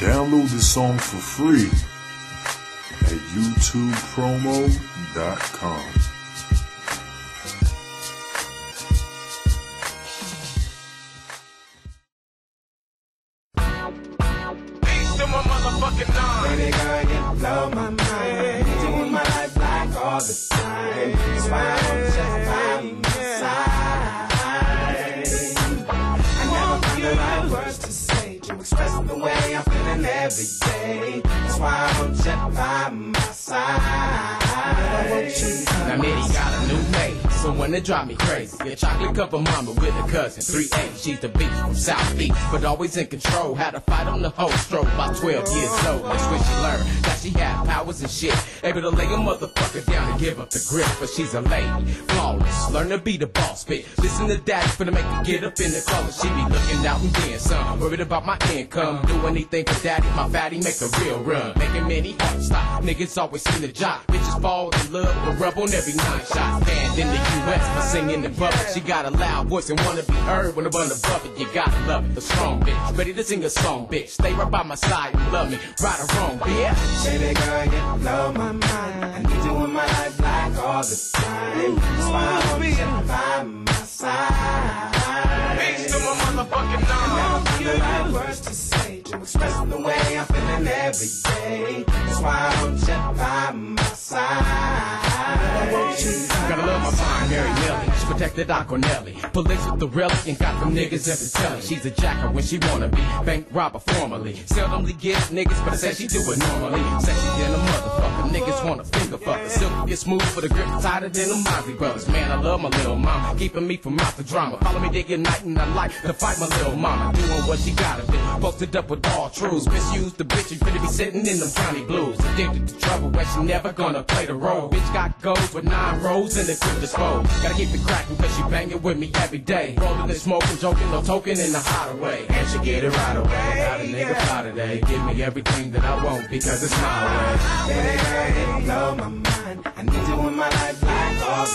Download the song for free at youtubepromo.com. Peace to my motherfucking nine. Baby girl, you blow my mind. Doing my life like all the time. That's why I'm just every day. That's why I'm just by my side. Now Mitty got a new maid, someone that drive me crazy. A chocolate cover mama with a cousin, 3A. She's the beast from South East, but always in control. Had a fight on the whole stroke, about 12 years old. Had powers and shit. Able to lay a motherfucker down and give up the grip, but she's a lady, flawless. Learn to be the boss, bitch. Listen to daddy finna make her get up in the collar. She be looking out and then some. Worried about my income, do anything for daddy. My fatty make a real run, making many hearts stop. Niggas always see the job. Bitches fall in love with rub on every nine shot. Stand in the U.S. for singing in public. She got a loud voice and wanna be heard when I'm on above it. You gotta love it. A strong bitch, ready to sing a song, bitch. Stay right by my side and love me. Right or wrong, bitch. Baby girl, you blow my mind. I need you in my life like all the time. That's why I'm just by my side. Peace to my motherfucking Never to express the way I'm feeling every day. That's why I'm just by my side. Gotta love my fine Mary Millie. She protected Doc Cornelli. Police with the relic and got them niggas every telling. She's a jacker when she wanna be. Bank robber formally. Seldomly get niggas, but I say she do it normally. Sexy than a motherfucker. Niggas wanna finger fuck her. Silky get smooth for the grip tighter than the Mozzie brothers. Man, I love my little mama. Keeping me from out the drama. Follow me day and night and I like to fight my little mama. Doing what she gotta do. Posted up with all truths. Misused the bitch. You finna be sitting in them county blues. Addicted to trouble where she never gonna play the role. Bitch got goals with nine rows and it's quick dispose. Gotta keep it cracking cause she banging with me every day. Rolling and smoking, joking, no token in the hideaway. And she get it right away. Got a nigga fly today. Give me everything that I want because it's my way. Baby blow my mind. I need you in my life like all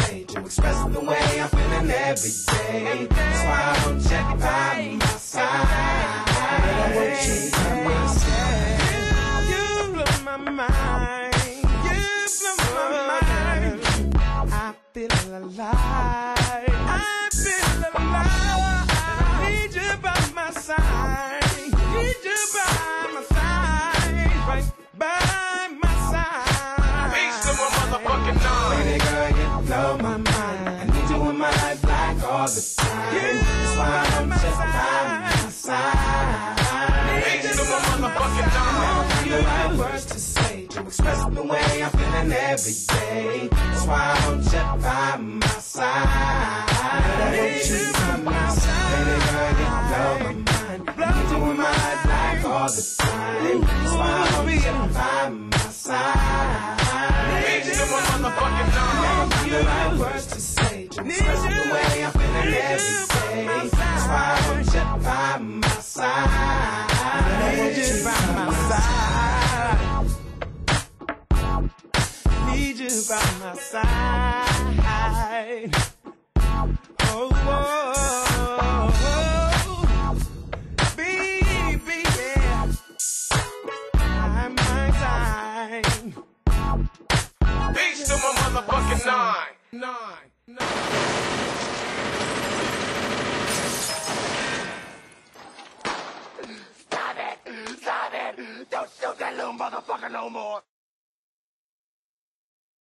words to express the way I'm feeling every day. That's why I'm just by my side. By my side. You blow my mind. You blow my mind. I feel alive. I feel alive. Need you by my side. Like all the time. That's why I'm just by my side. To my motherfucking nine. Find the right words to say to express the way I'm feeling every day. That's why I'm just by my side. Need you by my side. Baby girl, my mind. I need you in my life all the time. That's why I'm just by my side. Motherfucking right words to say to express the way Need you by my side. Oh, oh, oh, baby, yeah. By my side. Peace to my motherfucking nine. Nine. Nine. Stop it! Stop it! Don't shoot that little motherfucker no more!